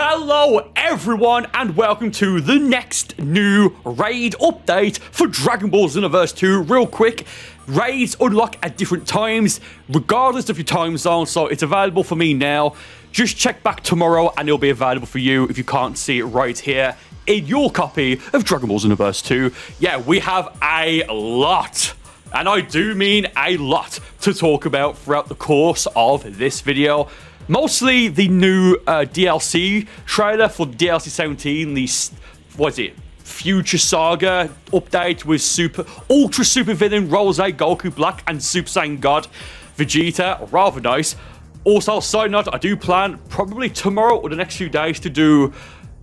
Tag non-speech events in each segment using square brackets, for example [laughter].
Hello everyone and welcome to the next new raid update for Dragon Ball Xenoverse 2. Real quick, raids unlock at different times regardless of your time zone so it's available for me now. Just check back tomorrow and it'll be available for you if you can't see it right here in your copy of Dragon Ball Xenoverse 2. Yeah, we have a lot and I do mean a lot to talk about throughout the course of this video. Mostly the new uh, DLC trailer for DLC 17, the, what is it, Future Saga update with Super Ultra Super Villain Rose Goku Black and Super Saiyan God Vegeta. Rather nice. Also, side note, I do plan probably tomorrow or the next few days to do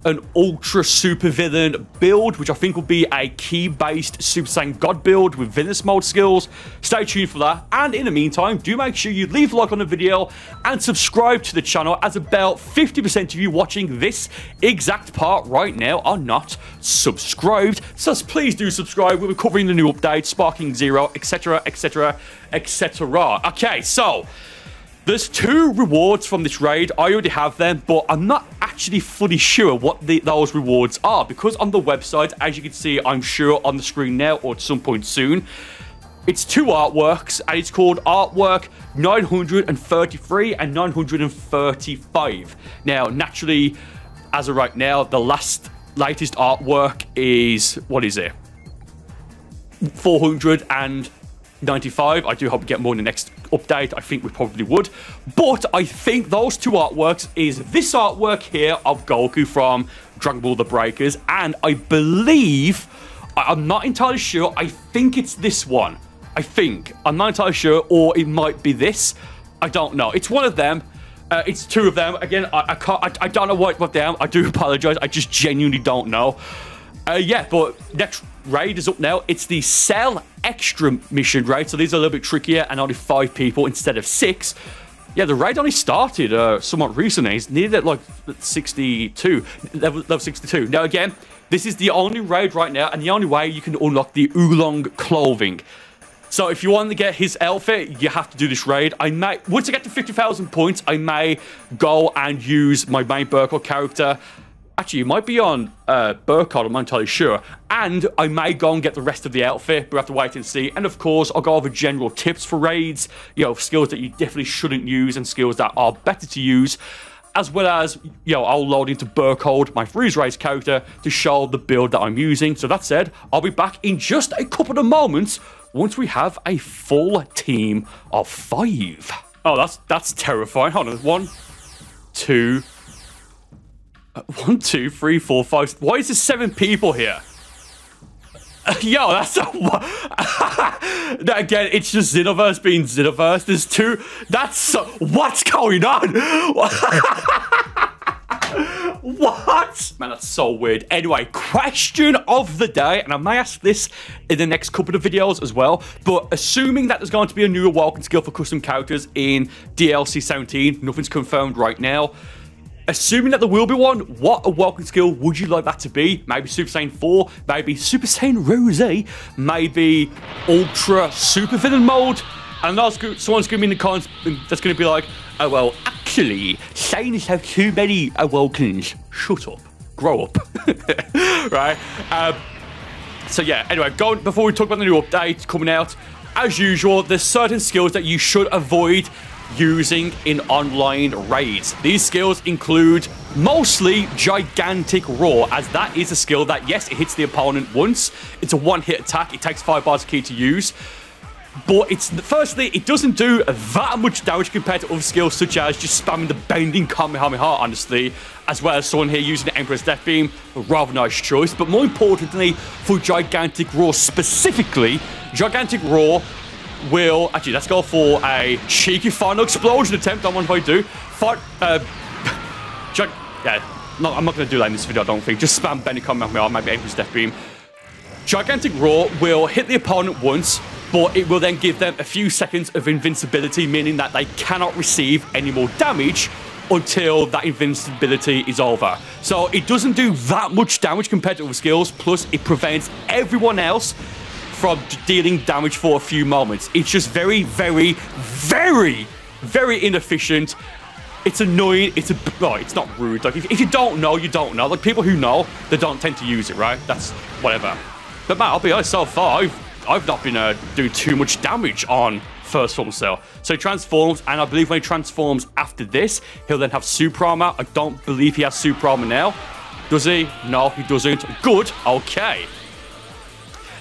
an ultra super villain build, which I think will be a ki based Super Saiyan God build with Venus mode skills. Stay tuned for that. And in the meantime, do make sure you leave a like on the video and subscribe to the channel as about 50% of you watching this exact part right now are not subscribed. So please do subscribe. We'll be covering the new update, Sparking Zero, etc., etc., etc. Okay, so there's two rewards from this raid. I already have them, but I'm not actually fully sure what the, those rewards are because on the website, as you can see, I'm sure on the screen now or at some point soon, it's two artworks and it's called artwork 933 and 935. Now, naturally, as of right now, the last latest artwork is, what is it? 400 and 95. I do hope we get more in the next update. I think we probably would. But I think those two artworks is this artwork here of Goku from Dragon Ball The Breakers. And I believe, I'm not entirely sure, I think it's this one. I think. I'm not entirely sure. Or it might be this. I don't know. It's one of them. Uh, it's two of them. Again, I, I can't. I, I, don't know what, what they are. I do [laughs] apologize. I just genuinely don't know. Uh, yeah, but next raid is up now. It's the Cell Extra mission raid, so these are a little bit trickier and only five people instead of six. Yeah, the raid only started uh, somewhat recently. It's needed at like 62, level, level 62. Now again, this is the only raid right now and the only way you can unlock the Oolong clothing. So if you want to get his outfit, you have to do this raid. I may, once I get to 50,000 points, I may go and use my main Burcol character Actually, you might be on uh, Burkhardt, I'm not entirely sure. And I may go and get the rest of the outfit, but we have to wait and see. And of course, I'll go over general tips for raids, you know, skills that you definitely shouldn't use and skills that are better to use. As well as, you know, I'll load into Burkhold, my Frieza Race character, to show the build that I'm using. So that said, I'll be back in just a couple of moments once we have a full team of five. Oh, that's that's terrifying. Hold on. One, two, Uh, [laughs] one, two, three, four, five. Why is there seven people here? Uh, [laughs] yo, that's a, [laughs] again. It's just Xenoverse being Xenoverse. There's two. That's so, what's going on. what? Man, that's so weird. Anyway, question of the day, and I may ask this in the next couple of videos as well, but assuming that there's going to be a new awoken skill for custom characters in DLC 17, nothing's confirmed right now. Assuming that there will be one, what a welcome skill would you like that to be? Maybe Super Saiyan 4, maybe Super Saiyan Rose, maybe Ultra Super Villain mode? And that's someone's going to be in the comments that's going to be like, oh, well, actually, Saiyans have too many awokens. Shut up. Grow up. [laughs] right? Um, so, yeah, anyway, going, before we talk about the new update coming out, as usual, there's certain skills that you should avoid using in online raids. These skills include mostly Gigantic Roar, as that is a skill that, yes, it hits the opponent once. It's a one-hit attack. It takes 5 bars of ki to use. But it's firstly, it doesn't do that much damage compared to other skills such as just spamming the bending Kamehameha, honestly, as well as someone here using the Emperor's Death Beam. A rather nice choice. But more importantly, for Gigantic Roar specifically, Gigantic Roar will... Actually, let's go for a cheeky final explosion attempt. I do. Fight... Uh, [laughs] yeah, no, I'm not going to do that in this video, I don't think. Just spam Bending Kamehameha, maybe aim for Step Beam. Gigantic Roar will hit the opponent once, but it will then give them a few seconds of invincibility, meaning that they cannot receive any more damage until that invincibility is over. So it doesn't do that much damage compared to other skills, plus it prevents everyone else from dealing damage for a few moments. It's just very, very, very, very inefficient. it's annoying. It's a well, it's not rude. Like if, if you don't know, you don't know. Like people who know, they don't tend to use it, right? That's whatever. But man, I'll be honest. So far, I've I've not been uh, doing too much damage on first form cell. So he transforms, and I believe when he transforms after this, he'll then have super armor. I don't believe he has super armor now. Does he? No, he doesn't. Good. Okay.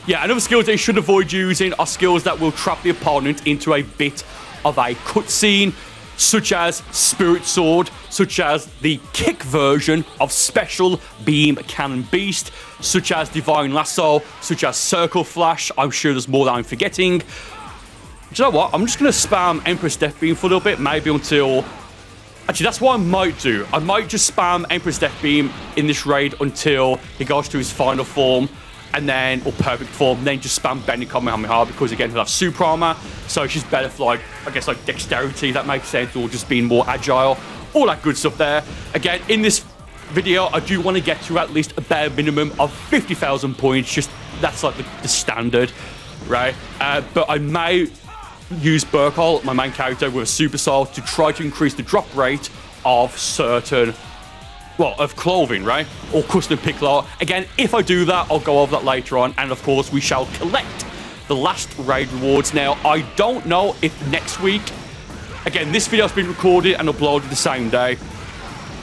Yeah, another skills that you should avoid using are skills that will trap the opponent into a bit of a cutscene, such as Spirit Sword, such as the kick version of Special Beam Cannon Beast, such as Divine Lasso, such as Circle Flash. I'm sure there's more that I'm forgetting. Do you know what? I'm just going to spam Emperor's Death Beam for a little bit, maybe until... Actually, that's what I might do. I might just spam Emperor's Death Beam in this raid until he goes to his final form and then, or perfect form, then just spam Bending Kamehameha because again, he'll have super armor, so she's better for like, I guess like dexterity, that makes sense, or just being more agile, all that good stuff there. Again, in this video, I do want to get to at least a bare minimum of 50,000 points, just that's like the, the standard, right? Uh, but I may use Burcol, my main character, with a Super Soul to try to increase the drop rate of certain well, of clothing, right? Or custom pick lot. Again, if I do that, I'll go over that later on. And of course, we shall collect the last raid rewards. Now, I don't know if next week, again, this video's been recorded and uploaded the same day.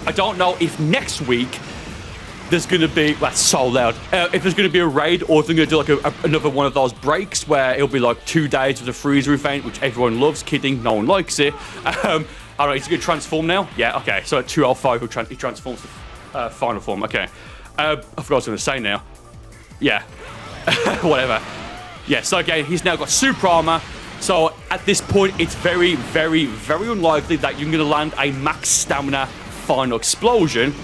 I don't know if next week there's going to be, that's so loud, uh, if there's going to be a raid or if they're going to do like a, a, another one of those breaks where it'll be like two days with a Frieza event, which everyone loves. Kidding, no one likes it. [laughs] Um, all right, he's going to transform now? Yeah, okay. So at 2L5, he, he transforms to uh, final form. Okay. Uh, I forgot what I was going to say now. Yeah. [laughs] Whatever. Yeah, so again, he's now got super armor. So at this point, it's very, very, very unlikely that you're going to land a max stamina final explosion.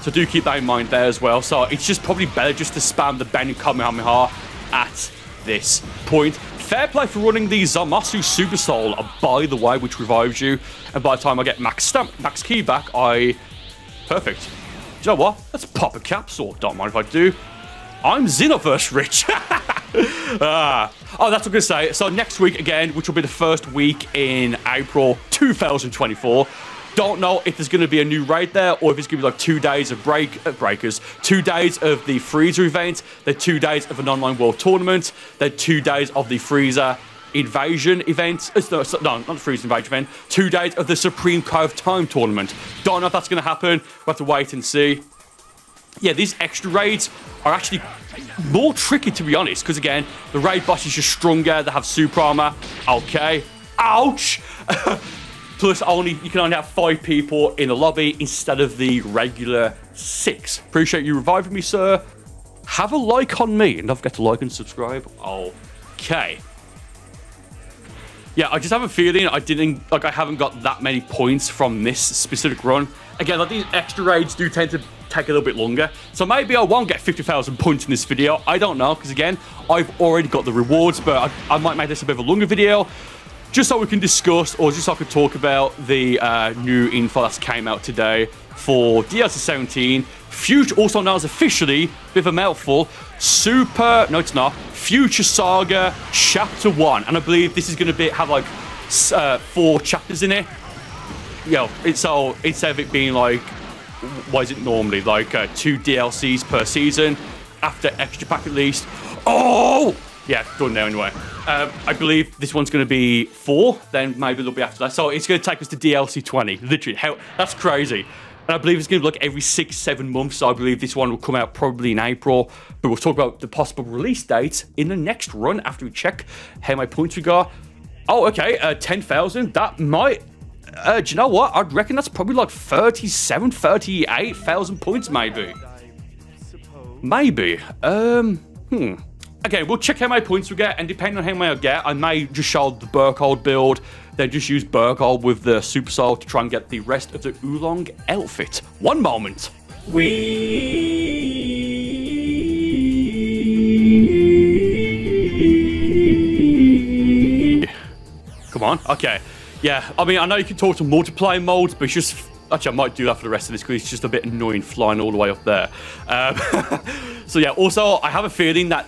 So do keep that in mind there as well. So it's just probably better just to spam the Bending Kamehameha at this point. Fair play for running the Zamasu Super Soul, uh, by the way, which revives you. And by the time I get max stamp, max Ki back, I... Perfect. Do you know what? Let's pop a capsule. Don't mind if I do. I'm Xenoverse Rich. [laughs] ah. Oh, that's what I'm going to say. So next week, again, which will be the first week in April 2024, don't know if there's going to be a new raid there or if it's going to be like two days of break uh, breakers, two days of the Frieza event, the two days of an online world tournament, the two days of the Frieza invasion event. Uh, no, no, not the Frieza invasion event. Two days of the Supreme Cove Time tournament. Don't know if that's going to happen. We'll have to wait and see. Yeah, these extra raids are actually more tricky to be honest, because again, the raid boss is just stronger. They have super armor. Okay. Ouch. [laughs] Plus, only you can only have five people in the lobby instead of the regular six. Appreciate you reviving me, sir. Have a like on me, and don't forget to like and subscribe. Okay. Yeah, I just have a feeling I didn't like I haven't got that many points from this specific run. Again, like these extra raids do tend to take a little bit longer. So maybe I won't get 50,000 points in this video. I don't know, because again, I've already got the rewards, but I, I might make this a bit of a longer video just so we can discuss, or just so I could talk about the uh, new info that came out today for DLC 17. Future, also known as officially, bit of a mouthful, Super, no it's not, Future Saga Chapter 1. And I believe this is going to be have like uh, four chapters in it. You know, it's so instead of it being like, what is it normally, like uh, two DLCs per season, after extra pack at least. Oh! Yeah, done now anyway. Uh, I believe this one's going to be four, then maybe it'll be after that. So it's going to take us to DLC 20. Literally, how, that's crazy. And I believe it's going to be like every six, seven months. So I believe this one will come out probably in April. But we'll talk about the possible release dates in the next run after we check how my points we got. Oh, okay, uh, 10,000. That might... Uh, do you know what? I'd reckon that's probably like 37, 38,000 points maybe. Maybe. Um, hmm. Okay, we'll check how many points we get, and depending on how many I get, I may just show the Burkhold build, then just use Burkhold with the Super Soul to try and get the rest of the Oolong outfit. One moment. We. Come on. Okay. Yeah, I mean, I know you can talk to multiplayer modes, but it's just Actually, I might do that for the rest of this because it's just a bit annoying flying all the way up there. Um, [laughs] so yeah, also, I have a feeling that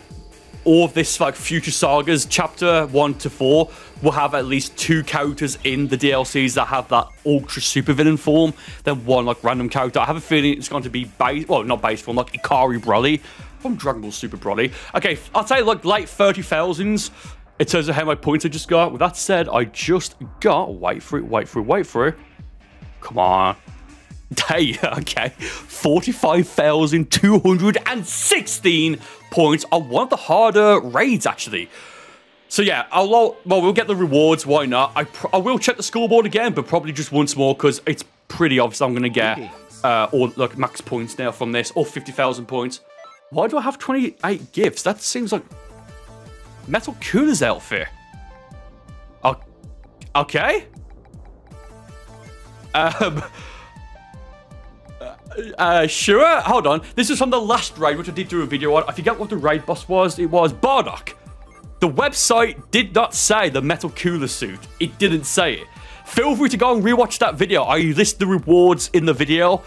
all of this like future sagas, chapter one to four, will have at least two characters in the DLCs that have that ultra super villain form, then one like random character. I have a feeling it's going to be base, well, not base form, like Ikari Broly from Dragon Ball Super Broly. Okay, I'll say like late thirty thousands in terms of how my points I just got. With that said, I just got wait for it, wait for it, wait for it. Come on. Hey, [laughs] okay. 45,216 points on one of the harder raids, actually. So yeah, I'll, well, we'll get the rewards, why not? I, I will check the scoreboard again, but probably just once more, because it's pretty obvious I'm going to get uh, all like max points now from this, or 50,000 points. Why do I have 28 gifts? That seems like Metal Cooler's outfit. Okay. Um, [laughs] uh, sure. Hold on. This is from the last raid, which I did do a video on. I forget what the raid boss was. It was Bardock. The website did not say the metal cooler suit. It didn't say it. Feel free to go and rewatch that video. I list the rewards in the video.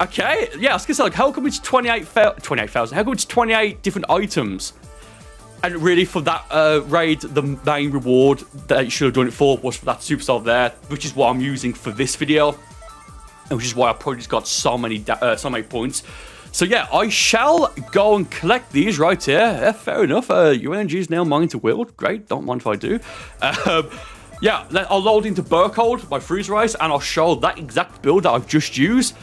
Okay, yeah, I was gonna say, like, how come it's 28,000? 28, how come it's 28 different items? And really, for that uh, raid, the main reward that you should have done it for was for that superstar there, which is what I'm using for this video which is why I probably just got so many uh, so many points. So yeah, I shall go and collect these right here. Yeah, fair enough. Uh, UNG is now mine to wield. Great, don't mind if I do. Um, yeah, I'll load into Berchtold, my freeze rise, and I'll show that exact build that I've just used.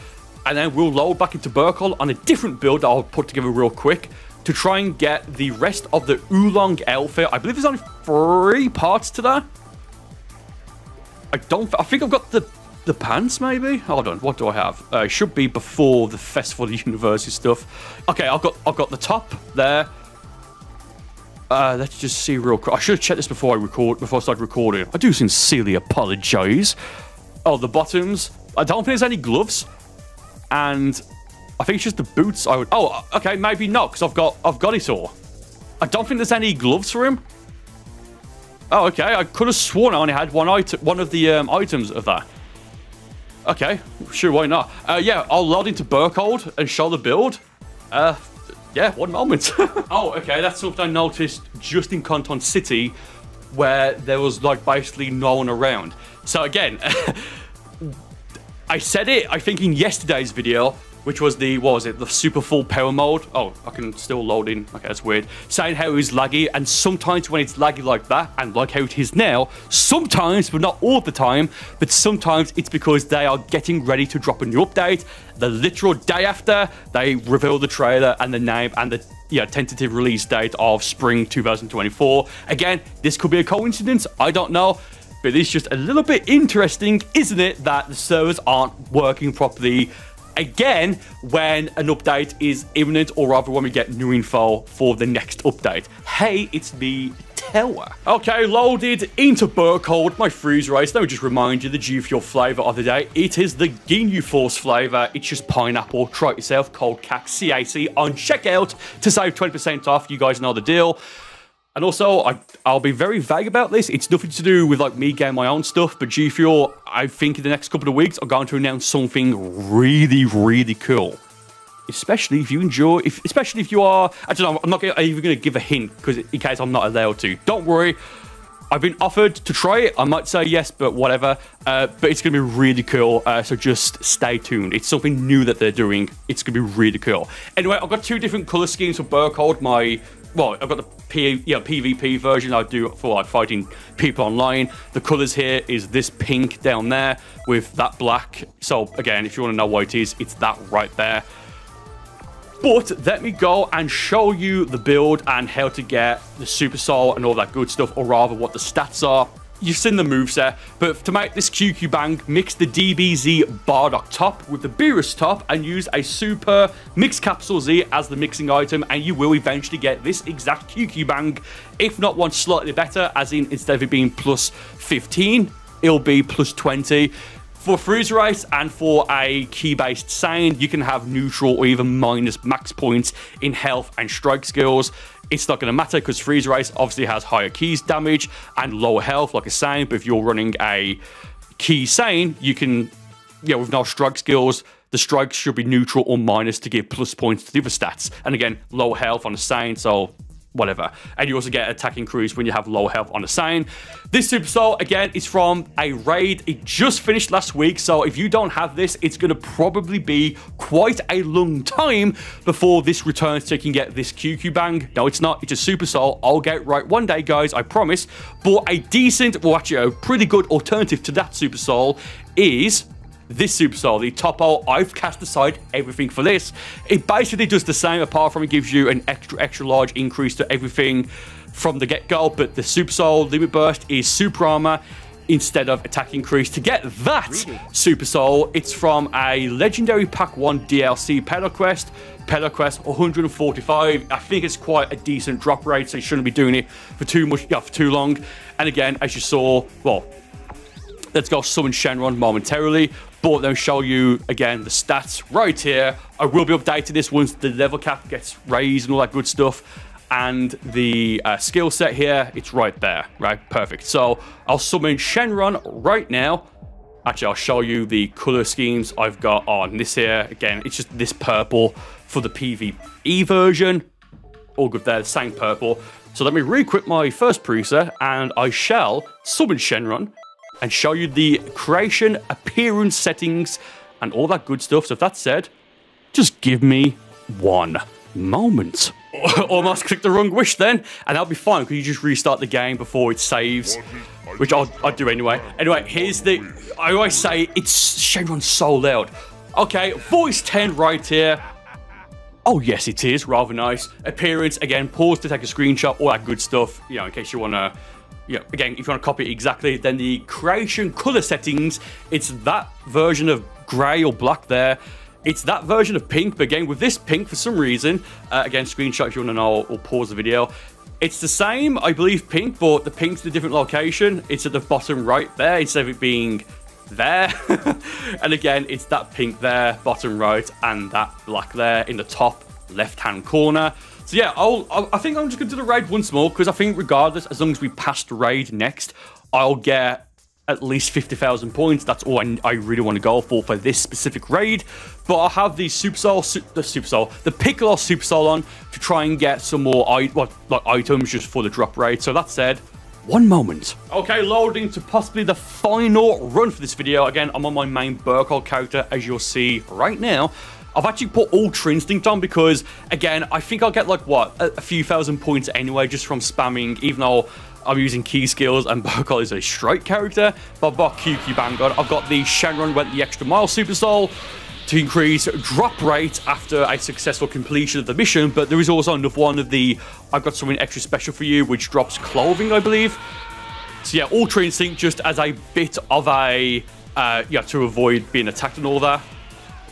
And then we'll load back into Berchtold on a different build that I'll put together real quick to try and get the rest of the Oolong outfit. I believe there's only three parts to that. I don't. I think I've got the the pants, maybe? Hold on, what do I have? Uh, it should be before the Festival of [laughs] University stuff. Okay, I've got I've got the top there. Uh, let's just see real quick. I should have checked this before I record before I started recording. I do sincerely apologise. Oh, the bottoms. I don't think there's any gloves, and I think it's just the boots. I would. Oh, okay, maybe not because I've got I've got it all. I don't think there's any gloves for him. Oh, okay. I could have sworn I only had one item, one of the um, items of that. Okay, sure, why not? Uh, yeah, I'll load into Berchtold and show the build. Uh, yeah, one moment. [laughs] oh, okay, that's something I noticed just in Conton City, where there was like basically no one around. So again, [laughs] I said it, I think in yesterday's video, which was the, what was it, the super full power mode. Oh, I can still load in. Okay, that's weird. Saying how it was laggy, and sometimes when it's laggy like that, and like how it is now, sometimes, but not all the time, but sometimes it's because they are getting ready to drop a new update. The literal day after, they reveal the trailer and the name and the yeah, tentative release date of spring 2024. Again, this could be a coincidence, I don't know but it's just a little bit interesting, isn't it, that the servers aren't working properly again when an update is imminent or rather when we get new info for the next update. Hey, it's me, Tower. Okay, loaded into Berchtold, my Frieza race. Let me just remind you the G Fuel flavour of the day. It is the Ginyu Force flavour. It's just pineapple. Try it yourself, cold cack CAC on checkout to save 20% off. You guys know the deal. And also, I, I'll be very vague about this. It's nothing to do with like me getting my own stuff, but G Fuel, I think in the next couple of weeks, are going to announce something really, really cool. Especially if you enjoy, if, especially if you are, I don't know, I'm not even going to give a hint because in case I'm not allowed to. Don't worry, I've been offered to try it. I might say yes, but whatever. Uh, but it's going to be really cool. Uh, so just stay tuned. It's something new that they're doing. It's going to be really cool. Anyway, I've got two different color schemes for Berchtold. My well, I've got the P, yeah, PvP version I do for like fighting people online. The colors here is this pink down there with that black. So again, if you want to know what it is, it's that right there. But let me go and show you the build and how to get the Super Soul and all that good stuff, or rather what the stats are You've seen the moveset, but to make this QQ Bang, mix the DBZ Bardock top with the Beerus top and use a Super Mix Capsule Z as the mixing item and you will eventually get this exact QQ Bang, if not one slightly better, as in instead of it being plus 15, it'll be plus 20. For Freeze Rice and for a ki-based Saiyan, you can have neutral or even minus max points in health and strike skills it's not going to matter because Freeze Rice obviously has higher keys damage and lower health, like a Saiyan. But if you're running a ki Saiyan, you can, yeah, with no strike skills, the strikes should be neutral or minus to give plus points to the other stats. And again, low health on a Saiyan, so whatever. And you also get attacking crews when you have low health on the same. This Super Soul, again, is from a raid. It just finished last week, so if you don't have this, it's going to probably be quite a long time before this returns so you can get this QQ Bang. No, it's not. It's a Super Soul. I'll get right one day, guys, I promise. But a decent, well, actually, a pretty good alternative to that Super Soul is this Super Soul, the Toppo, I've cast aside everything for this. It basically does the same, apart from it gives you an extra, extra large increase to everything from the get-go, but the Super Soul Limit Burst is Super Armor instead of attack increase. To get that Super Soul, it's from a Legendary Pack 1 DLC Petal Quest. Petal Quest 145. I think it's quite a decent drop rate, so you shouldn't be doing it for too much, yeah, for too long. And again, as you saw, well, let's go summon Shenron momentarily but they'll show you again the stats right here. I will be updating this once the level cap gets raised and all that good stuff. And the uh, skill set here, it's right there, right? Perfect. So I'll summon Shenron right now. Actually, I'll show you the color schemes I've got on this here. Again, it's just this purple for the PvE version. All good there, the same purple. So let me re-equip my first preset and I shall summon Shenron and show you the creation, appearance settings, and all that good stuff. So if that's said, just give me one moment. [laughs] Almost clicked the wrong wish then, and that'll be fine because you just restart the game before it saves, which I'll, I'll do anyway. Anyway, here's the, I always say it's Shenron so loud. Okay, voice 10 right here. Oh, yes, it is. Rather nice. Appearance, again, pause to take a screenshot, all that good stuff, you know, in case you want to yeah, again, if you want to copy it exactly, then the creation color settings, it's that version of gray or black there. It's that version of pink, but again, with this pink, for some reason, uh, again, screenshot if you want to know, or pause the video. It's the same, I believe, pink, but the pink's in a different location. It's at the bottom right there, instead of it being there. [laughs] and again, it's that pink there, bottom right, and that black there in the top left-hand corner. So yeah, I'll, I'll, i think I'm just going to do the raid once more because I think regardless, as long as we pass the raid next, I'll get at least 50,000 points. That's all I, I, really want to go for for this specific raid. But I'll have the Super Soul, the Super Soul, the Piccolo Super Soul on to try and get some more what, like items just for the drop raid. So that said, one moment. Okay, loading to possibly the final run for this video. Again, I'm on my main Burcol character, as you'll see right now. I've actually put Ultra Instinct on because, again, I think I'll get like, what, a, a few thousand points anyway just from spamming, even though I'm using ki skills and [laughs] Burcol is a strike character. But I've got QQ Vanguard. I've got the Shenron went the extra mile Super Soul to increase drop rate after a successful completion of the mission. But there is also another one of the, I've got something extra special for you, which drops clothing, I believe. So yeah, Ultra Instinct just as a bit of a, uh, yeah, to avoid being attacked and all that.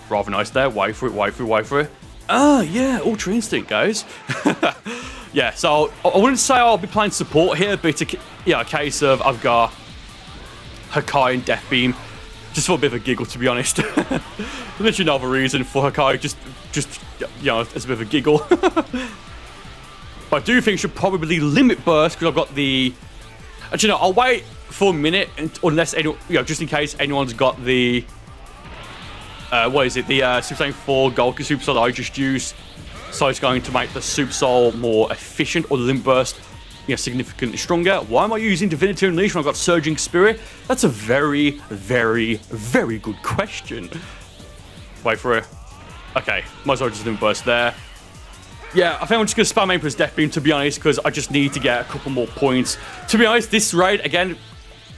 Rather nice there. Wait for it, wait for it, wait for it. Ah, yeah, Ultra Instinct, guys. [laughs] yeah, so I wouldn't say I'll be playing support here, but it's a, yeah, a case of I've got Hakai and Death Beam. Just for a bit of a giggle, to be honest. [laughs] Literally no other reason for Hakai, just, just you know, as a bit of a giggle. [laughs] but I do think should probably limit burst because I've got the... Actually, no, I'll wait for a minute unless anyone, you know, just in case anyone's got the uh, what is it? The uh, Super Saiyan 4 Goku Super Soul I just used. So it's going to make the Super Soul more efficient or the Limit Burst you know, significantly stronger. Why am I using Divinity Unleashed when I've got Surging Spirit? That's a very, very, very good question. Wait for it. Okay, might as well just Limit Burst there. Yeah, I think I'm just going to spam Emperor's Death Beam, to be honest, because I just need to get a couple more points. To be honest, this raid, again,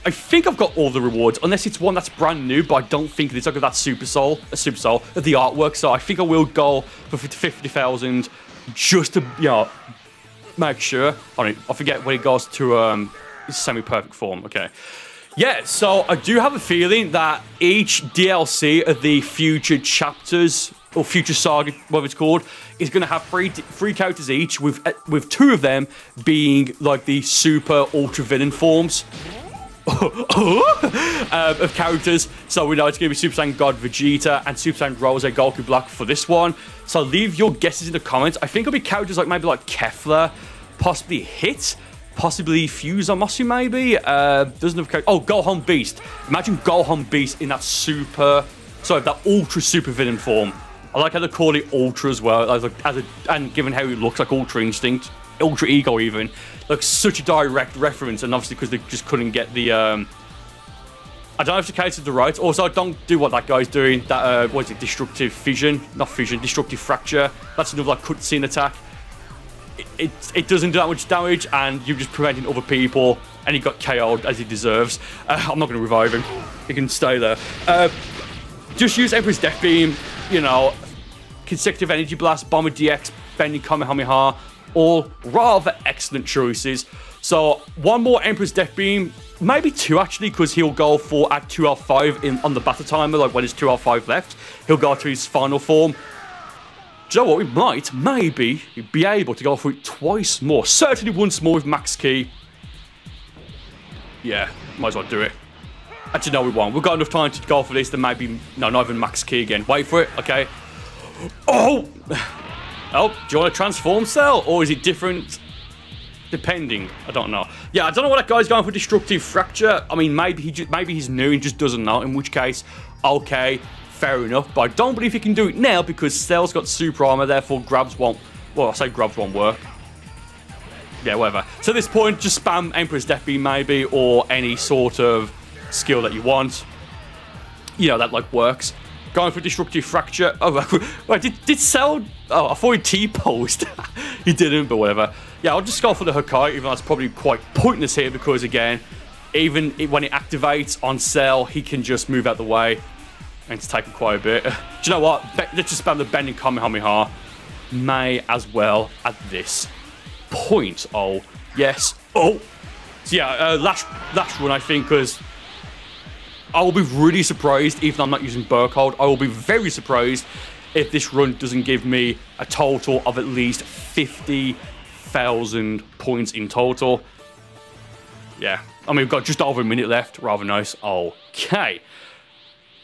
I think I've got all the rewards, unless it's one that's brand new, but I don't think it's like that Super Soul, a Super Soul, the artwork. So I think I will go for 50,000 just to, you know, make sure. I, I forget when it goes to um, semi-perfect form. Okay. Yeah, so I do have a feeling that each DLC of the future chapters or future saga, whatever it's called, is going to have three three characters each, with with two of them being like the super ultra villain forms. Uh, [laughs] of characters. So we know it's going to be Super Saiyan God Vegeta and Super Saiyan Rose Goku Black for this one. So leave your guesses in the comments. I think it'll be characters like maybe like Kefla, possibly Hit, possibly Fuse Zamasu maybe. Uh, doesn't have Oh, Gohan Beast. Imagine Gohan Beast in that super, sorry, that ultra super villain form. I like how they call it Ultra as well, as a, as a, and given how it looks like Ultra Instinct. Ultra Ego even. Like such a direct reference, and obviously because they just couldn't get the. Um, I don't know if the case of the rights. Also, don't do what that guy's doing. That uh, what is it? Destructive fission, not fission. Destructive fracture. That's another like cutscene attack. It, it, it doesn't do that much damage, and you're just preventing other people. And he got KO'd as he deserves. Uh, I'm not going to revive him. He can stay there. Uh, just use Emperor's Death Beam. You know, consecutive energy blast, bomber DX, bending Kamehameha, all rather excellent choices. So one more Emperor's Death Beam, maybe two actually, because he'll go for at 2L5 in on the battle timer, like when it's 2L5 left, he'll go to his final form. Do you know what? We might, maybe, be able to go for it twice more. Certainly once more with Max Ki. Yeah, might as well do it. Actually, no, we won't. We've got enough time to go for this, then maybe... No, not even Max Ki again. Wait for it, okay? Oh! Oh, do you want to transform cell? Or is it different? Depending. I don't know. Yeah, I don't know what that guy's going for destructive fracture. I mean, maybe he just, maybe he's new and just doesn't know. In which case, okay, fair enough. But I don't believe he can do it now because Cell's got super armor, therefore grabs won't... Well, I say grabs won't work. Yeah, whatever. So at this point, just spam Emperor's Death Beam maybe, or any sort of skill that you want. You know, that like works. Going for Destructive Fracture. Oh, wait, [laughs] did, did Cell... Oh, I thought he T-posed. he didn't, but whatever. Yeah, I'll just go for the Hakai, even though that's probably quite pointless here because, again, even when it activates on Cell, he can just move out the way. And it's taken quite a bit. [laughs] Do you know what? Let's just spam the Bending Kamehameha. May as well at this point. Oh, yes. Oh. So yeah, uh, last, last run, I think, because I will be really surprised, even I'm not using Berkhold, I will be very surprised if this run doesn't give me a total of at least 50,000 points in total. Yeah, I mean, we've got just over a minute left. Rather nice. Okay.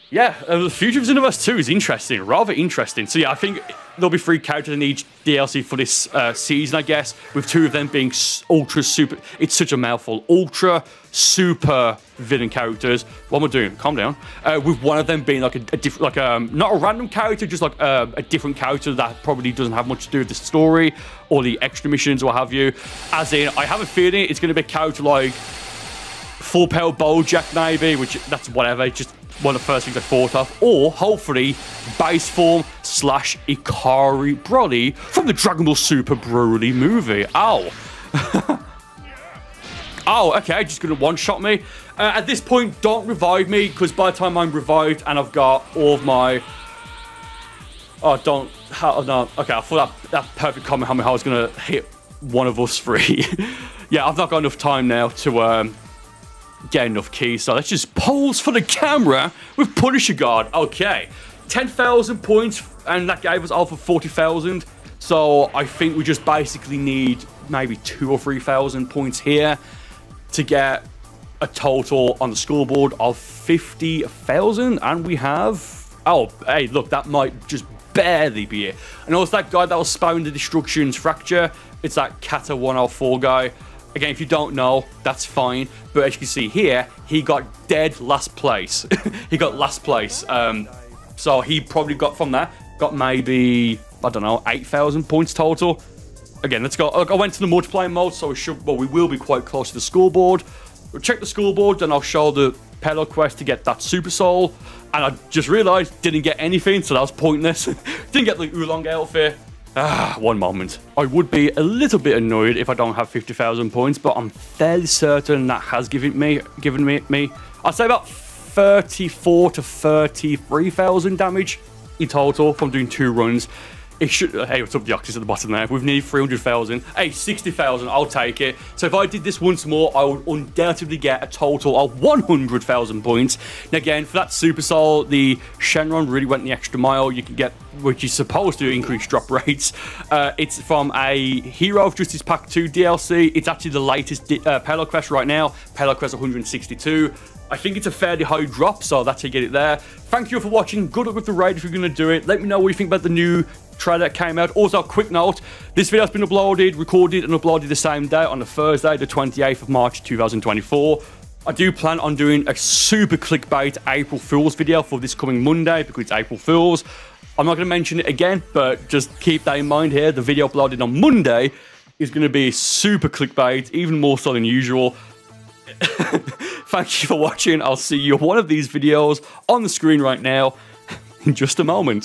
Yeah, uh, the future of Xenoverse 2 is interesting, rather interesting. So yeah, I think there'll be three characters in each DLC for this uh, season, I guess, with two of them being ultra super. It's such a mouthful. Ultra super villain characters. What am I doing? Calm down. Uh, with one of them being like a, a different, like um, not a random character, just like uh, a different character that probably doesn't have much to do with the story or the extra missions or have you. As in, I have a feeling it's going to be a character like Full Power Bojack maybe, which that's whatever. Just one of the first things I thought of, or hopefully base form slash Ikari Broly from the Dragon Ball Super Broly movie. Ow. [laughs] oh, okay, just gonna one-shot me. Uh, at this point, don't revive me, because by the time I'm revived and I've got all of my... Oh, don't... How, no, okay, I thought that, that perfect comment how I was gonna hit one of us three. [laughs] yeah, I've not got enough time now to... Um, get enough keys. So let's just pose for the camera with Punisher Guard. Okay, 10,000 points, and that gave us all for 40,000. So I think we just basically need maybe two or 3,000 points here to get a total on the scoreboard of 50,000. And we have... Oh, hey, look, that might just barely be it. And also that guy that was spouting the Destructive Fracture. It's that Kata 104 guy. Again, if you don't know, that's fine. But as you can see here, he got dead last place. [laughs] he got last place. Um, so he probably got from that, got maybe, I don't know, 8,000 points total. Again, let's go. I went to the multiplayer mode, so we should, well, we will be quite close to the scoreboard. We'll check the scoreboard, then I'll show the pedal quest to get that Super Soul. And I just realized, didn't get anything, so that was pointless. [laughs] didn't get the Oolong outfit. Ah, one moment. I would be a little bit annoyed if I don't have 50,000 points, but I'm fairly certain that has given me, given me, me I'd say about 34 to 33,000 damage in total from doing two runs. It should, hey, what's up, the Oxys at the bottom there? We've needed 300,000. Hey, 60,000, I'll take it. So if I did this once more, I would undoubtedly get a total of 100,000 points. Now again, for that Super Soul, the Shenron really went the extra mile. You can get, which is supposed to increase drop rates. Uh, it's from a Hero of Justice Pack 2 DLC. It's actually the latest uh, Quest right now. Pelo Quest 162. I think it's a fairly high drop, so that's how you get it there. Thank you for watching. Good luck with the raid if you're going to do it. Let me know what you think about the new trailer came out. Also, quick note, this video has been uploaded, recorded and uploaded the same day on the Thursday, the 28th of March 2024. I do plan on doing a super clickbait April Fool's video for this coming Monday because it's April Fool's. I'm not going to mention it again, but just keep that in mind here. The video uploaded on Monday is going to be super clickbait, even more so than usual. [laughs] Thank you for watching. I'll see you one of these videos on the screen right now in just a moment.